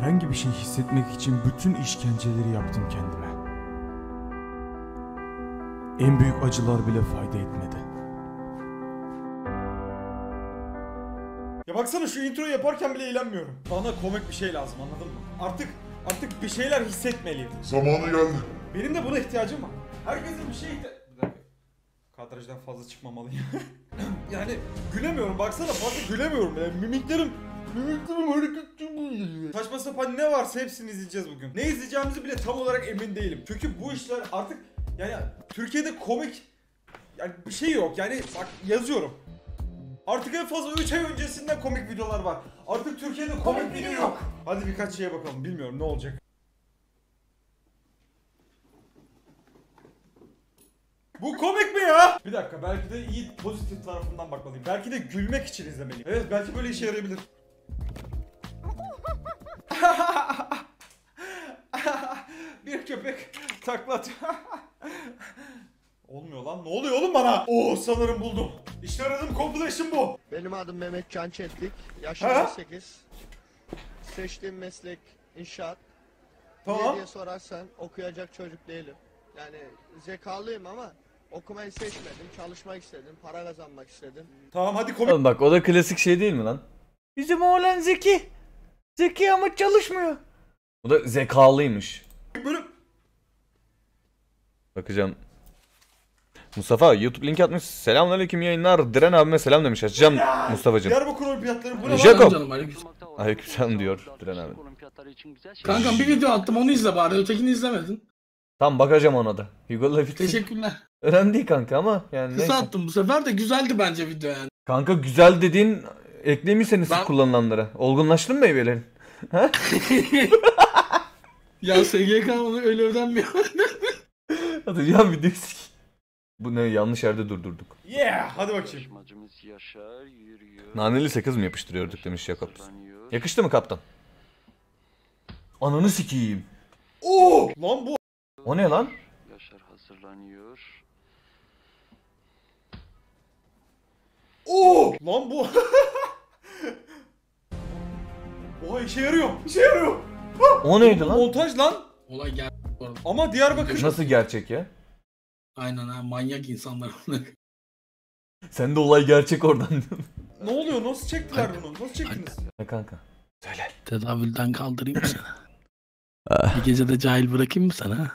Herhangi bir şey hissetmek için bütün işkenceleri yaptım kendime. En büyük acılar bile fayda etmedi. Ya baksana şu introyu yaparken bile eğlenmiyorum. Bana komik bir şey lazım anladın mı? Artık artık bir şeyler hissetmeliyim. Zamanı geldi. Benim de buna ihtiyacım var. Herkesin bir şeye ihtiya- Bir dakika. Kadrajdan fazla çıkmamalıyım. yani gülemiyorum baksana fazla gülemiyorum ya. Mimiklerim Saçma sapan ne varsa hepsini izleyeceğiz bugün. Ne izleyeceğimizi bile tam olarak emin değilim. Çünkü bu işler artık yani Türkiye'de komik yani bir şey yok. Yani bak yazıyorum. Artık en fazla 3 ay öncesinden komik videolar var. Artık Türkiye'de komik video yok. Hadi birkaç şeye bakalım. Bilmiyorum ne olacak. Bu komik mi ya? Bir dakika belki de iyi pozitif tarafından bakmalıyım. Belki de gülmek için izlemeliyim. Evet belki böyle işe yarayabilir. bir köpek takla atıyor. Olmuyor lan. Ne oluyor oğlum bana? Oo sanırım buldum. İşte aradığım compilation bu. Benim adım Mehmet Can Çetlik. Yaşım Ha? 18. Seçtiğim meslek inşaat. Tamam. Niye diye sorarsan okuyacak çocuk değilim. Yani zekalıyım ama okumayı seçmedim. Çalışmak istedim. Para kazanmak istedim. Tamam hadi komik Oğlum bak o da klasik şey değil mi lan? Bizim oğlan zeki. Zeki ama çalışmıyor. Bu da zekalıymış. bölüm. Bakacağım. Mustafa YouTube linki atmış. Selamünaleyküm yayınlar. Diren abime selam demiş. Açacağım Mustafa'cığım. Diyarbakır olimpiyatları bu ne lan? Jacob. Canım, aleyküm. Aleykümselam diyor Diren abi. Kankam bir video attım onu izle bari ötekini izlemedin. Tam bakacağım ona da. Hugo'la bitti. Teşekkürler. Önemli değil kanka ama yani Kısa neyse. attım bu sefer de güzeldi bence video yani. Kanka güzel dediğin eklemişseniz Ben- kullanılanlara. Olgunlaştın mı meyvelerin? Ya SGK onu öyle ödenmiyor. Atacağım video sik. Bu ne yanlış yerde durdurduk. Yeah hadi bakayım. Yarışmacımız Yaşar yürüyor. Naneli sakız mı yapıştırıyorduk demiş. Hazırlanıyor. Yakıştı mı kaptan? Ananı sikeyim. Oo lan bu. O ne lan? Yaşar hazırlanıyor. Oo lan bu. Oha işe yarıyor. İşe yarıyor. O neydi lan? Montaj lan. Olay gel. Ama Diyarbakır. Nasıl gerçek ya? Aynen ha manyak insanlar. Sen de olay gerçek oradan. Ne oluyor? Nasıl çektiler bunu? Nasıl çektiniz? ne kanka? Söyle. Tedavülden kaldırayım mı seni? bir gece de cahil bırakayım mı sana?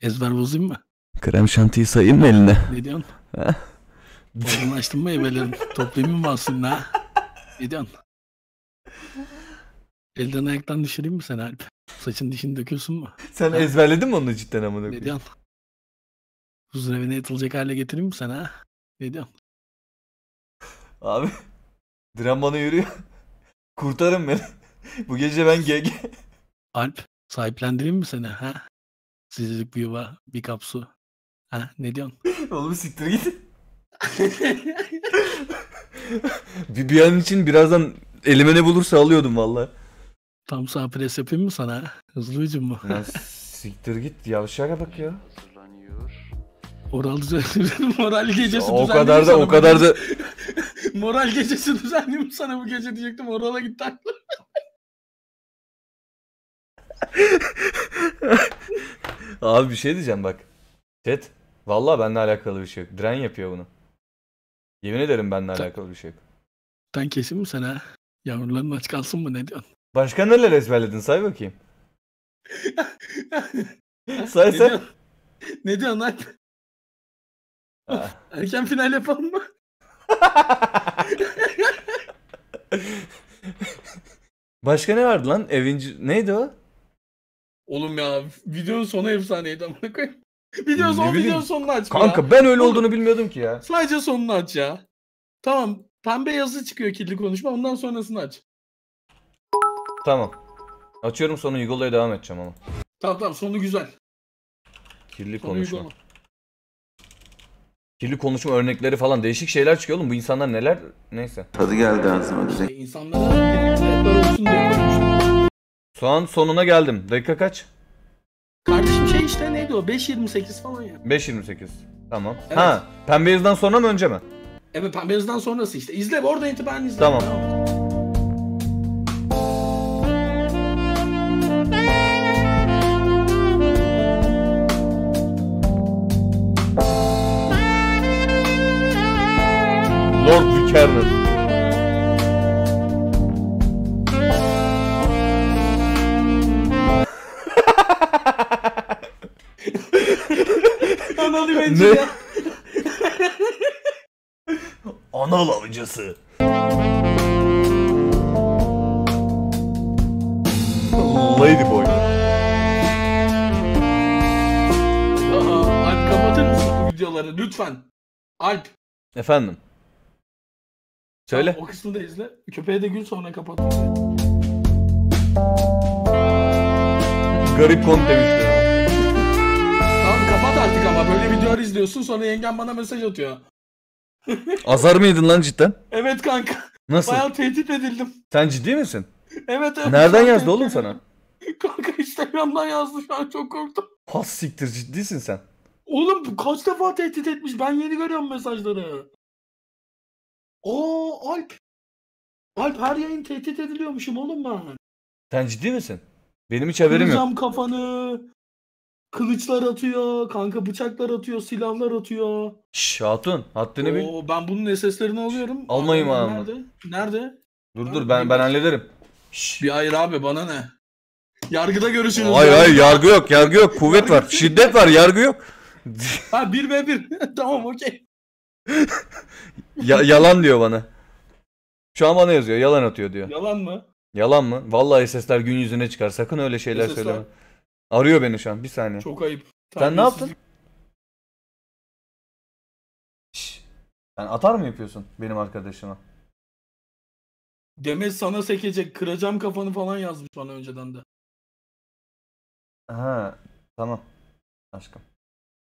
Ezber bozayım mı? Krem şantiyi sayayım mı eline? Ne diyorsun? Ha? Olgunlaştın mı evelerim? Toplayayım mı ha? Ne diyorsun? Elden ayaktan düşüreyim mi seni Alp? Saçın dişini döküyorsun mu? Sen ezberledin mi onu cidden amına Ne koyayım? diyorsun? Huzur evine yatılacak hale getireyim mi sana ha? Ne diyorsun? Abi. Diren bana yürüyor. Kurtarın beni. Bu gece ben GG. Alp sahiplendireyim mi seni ha? Sizlik bir yuva, bir kap su. Ha ne diyorsun? Oğlum siktir git. bir, bir an için birazdan elime ne bulursa alıyordum valla. Tam sağ pres yapayım mı sana? Hızlı hücum mu? Lan siktir git yavşaka bak ya. Hazırlanıyor. Moral düzenli moral gecesi o kadar da o kadar da moral gecesi düzenleyeyim sana bu gece diyecektim. Morala gitti aklım. Abi bir şey diyeceğim bak. Chat. Vallahi benimle alakalı bir şey yok. Diren yapıyor bunu. Yemin ederim benimle Ta- alakalı bir şey yok. Ben kesin mi sana? Yavruların aç kalsın mı ne diyorsun? Başka neler ezberledin say bakayım. say ne say. diyorsun? Ne diyorsun lan? Ah. Erken final yapalım mı? Başka ne vardı lan? Avenger... Neydi o? Oğlum ya videonun sonu efsaneydi amına koyayım. Video Ne son bileyim. videonun sonunu aç ya. Kanka ben öyle Oğlum. olduğunu bilmiyordum ki ya. Sadece sonunu aç ya. Tamam. Pembe yazı çıkıyor kirli konuşma. Ondan sonrasını aç. Tamam. Açıyorum sonra Yugola'ya devam edeceğim ama. Tamam tamam sonu güzel. Kirli Sonu konuşma. güzel. Kirli konuşma örnekleri falan değişik şeyler çıkıyor oğlum. Bu insanlar neler neyse. Tadı geldi ağzıma direkt. İşte insanlara birlikte böyle olsun diye koymuşlar. Şu an sonuna geldim. Dakika kaç? Kardeşim şey işte neydi o? 5.28 falan ya. 5.28. Tamam. Evet. Ha, pembe yazıdan sonra mı önce mi? Evet pembe yazıdan sonrası işte. İzle oradan itibaren izle. Tamam. Anladım bence Ne? ya. Anal avcısı. Ladyboy. Aa, Alp kapatır mısın bu videoları lütfen? Alp. Efendim. Söyle. Tamam, o kısmını da izle. Köpeğe de gül sonra kapat. Garip kont demişti. Tamam kapat artık ama böyle videolar izliyorsun sonra yengem bana mesaj atıyor. Azar mıydın lan cidden? Evet kanka. Nasıl? Bayağı tehdit edildim. Sen ciddi misin? Evet evet. Nereden yazdı oğlum sana? Kanka Instagram'dan yazdı şu an çok korktum. Has siktir ciddisin sen. Oğlum kaç defa tehdit etmiş ben yeni görüyorum mesajları. Oo Alp. Alp her yayın tehdit ediliyormuşum oğlum ben. Sen ciddi misin? Benim hiç haberim yok. Kıracağım kafanı. Kılıçlar atıyor, kanka bıçaklar atıyor, silahlar atıyor. Şşş hatun haddini bil. Oo, ben bunun SS'lerini alıyorum. Almayayım Aa, abi. Nerede? Nerede? Dur dur ben ben hallederim. Bir hayır abi bana ne? Yargıda görüşürüz. Hayır ya. hayır yargı yok yargı yok kuvvet var şiddet var yargı yok. Ha 1 ve 1. tamam okey. Ya- yalan diyor bana. Şu an bana yazıyor yalan atıyor diyor. Yalan mı? Yalan mı? Vallahi sesler gün yüzüne çıkar sakın öyle şeyler SS'ler. söyleme. Arıyor beni şu an bir saniye. Çok ayıp. Sen ne yaptın? Şşş. Sen atar mı yapıyorsun benim arkadaşıma? Demet sana sekecek, kıracağım kafanı falan yazmış bana önceden de. Ha tamam. Aşkım.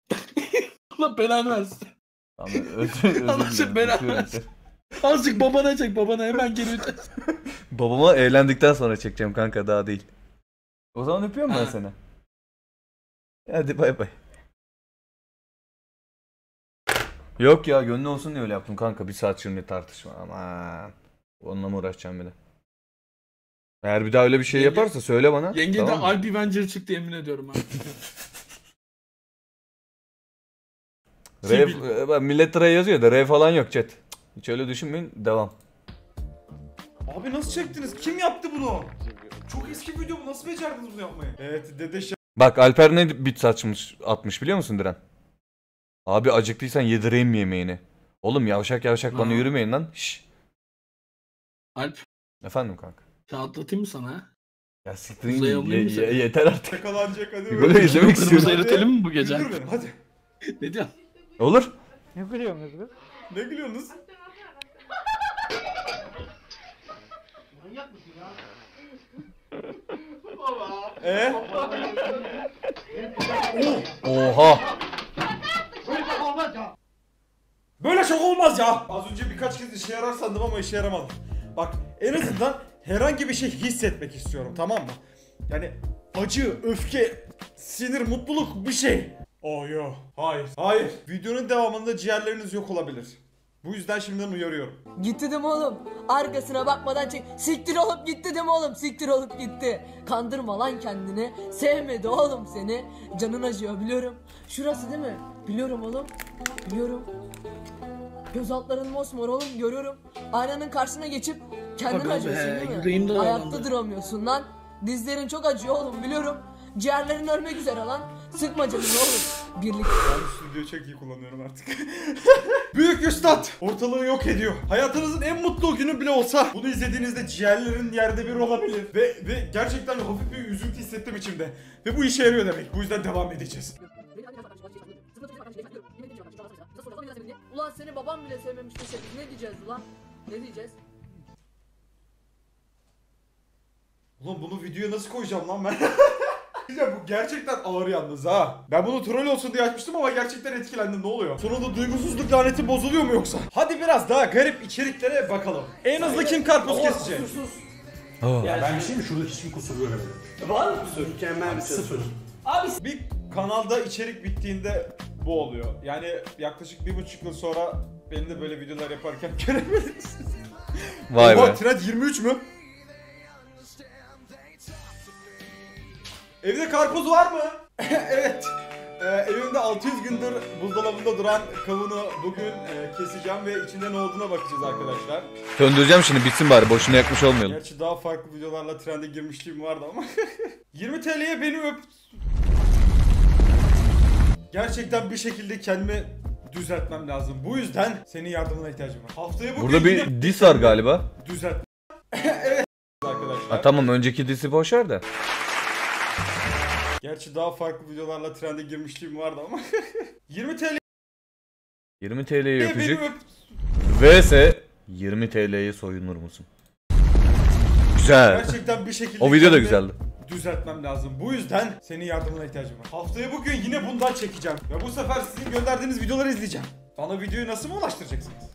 Allah belanı versin. Tamam özür, özür öpüyorum versin. Azıcık babana çek babana hemen geri. Babama evlendikten sonra çekeceğim kanka daha değil. O zaman öpüyorum ben Ha. seni. Hadi bay bay. Yok ya gönlü olsun diye öyle yaptım kanka. Bir saat şimdi tartışma aman. Onunla mı uğraşacağım bir de? Eğer bir daha öyle bir şey Yenge- yaparsa söyle bana. Yenge de tamam mı? Alp Avenger çıktı yemin ediyorum ben. Rev, Sibil. e, millet Ray yazıyor da Rev falan yok chat. Hiç öyle düşünmeyin. Devam. Abi nasıl çektiniz? Kim yaptı bunu? Çok eski video bu. Nasıl becerdiniz bunu yapmayı? Evet dede şa- Bak Alper ne bit saçmış atmış biliyor musun Diren? Abi acıktıysan yedireyim yemeğini. Oğlum yavşak yavşak bana yürümeyin lan. Şş. Alp Efendim kanka. kağıtlatayım mı sana? Ya siktirin Uzaya ye- seni? yeter artık. yakalanacak hadi. Böyle izlemek Kırmızı istiyorum. seyretelim mi bu gece? Güldür beni hadi. ne diyorsun? Olur. Ne gülüyorsunuz? Eee? Oha. Böyle şok olmaz ya. Az önce birkaç kez işe yarar sandım ama işe yaramadı. Bak en azından herhangi bir şey hissetmek istiyorum tamam mı? Yani acı, öfke, sinir, mutluluk bir şey. Oh yo. Hayır. Hayır. Videonun devamında ciğerleriniz yok olabilir. Bu yüzden şimdiden uyarıyorum. Gitti değil mi oğlum? Arkasına bakmadan çek. Siktir olup gitti değil mi oğlum? Siktir olup gitti. Kandırma lan kendini. Sevmedi oğlum seni. Canın acıyor biliyorum. Şurası değil mi? Biliyorum oğlum. Biliyorum. Göz altların mosmor oğlum görüyorum. Aynanın karşısına geçip kendin Aga be, acıyorsun değil mi? Ayakta duramıyorsun lan. Dizlerin çok acıyor oğlum biliyorum. Ciğerlerin ölmek üzere lan. Sıkma canını oğlum. Birlik. Ben stüdyoyu çok iyi kullanıyorum artık. Büyük Üstad ortalığı yok ediyor. Hayatınızın en mutlu günü bile olsa bunu izlediğinizde ciğerlerin yerde bir olabilir. Ve, ve gerçekten hafif bir üzüntü hissettim içimde. Ve bu işe yarıyor demek. Bu yüzden devam edeceğiz. Ulan seni babam bile sevmemiş desek ne diyeceğiz ulan? Ne diyeceğiz? Ulan bunu videoya nasıl koyacağım lan ben? Ya bu gerçekten ağır yalnız ha. Ben bunu troll olsun diye açmıştım ama gerçekten etkilendim ne oluyor? Sonunda duygusuzluk laneti bozuluyor mu yoksa? Hadi biraz daha garip içeriklere bakalım. En hızlı kim karpuz kesecek? Ben bir şey mi? Şurada hiçbir kusur göremedim. Var mı kusur? Mükemmel bir sıfır. Bir kanalda içerik bittiğinde bu oluyor. Yani yaklaşık bir buçuk yıl sonra beni de böyle videolar yaparken görebiliriz. Vay Oha, be. Trend 23 mü? Evde karpuz var mı? evet. Ee, evimde 600 gündür buzdolabında duran kavunu bugün e, keseceğim ve içinde ne olduğuna bakacağız arkadaşlar. Söndüreceğim şimdi bitsin bari boşuna yakmış olmayalım. Gerçi daha farklı videolarla trende girmişliğim vardı ama. 20 TL'ye beni öp. Gerçekten bir şekilde kendimi düzeltmem lazım. Bu yüzden senin yardımına ihtiyacım var. Haftaya bugün Burada bir dis var galiba. düzelt. evet arkadaşlar. Ha tamam önceki disi boş ver de. Gerçi daha farklı videolarla trende girmişliğim vardı ama. 20 TL'ye 20 TL'yi beni öpecek. öp. Vs 20 TL'ye soyunur musun? Güzel. Gerçekten bir şekilde O video da güzeldi. düzeltmem lazım. Bu yüzden senin yardımına ihtiyacım var. Haftaya bugün yine bundan çekeceğim. Ve bu sefer sizin gönderdiğiniz videoları izleyeceğim. Bana videoyu nasıl mı ulaştıracaksınız?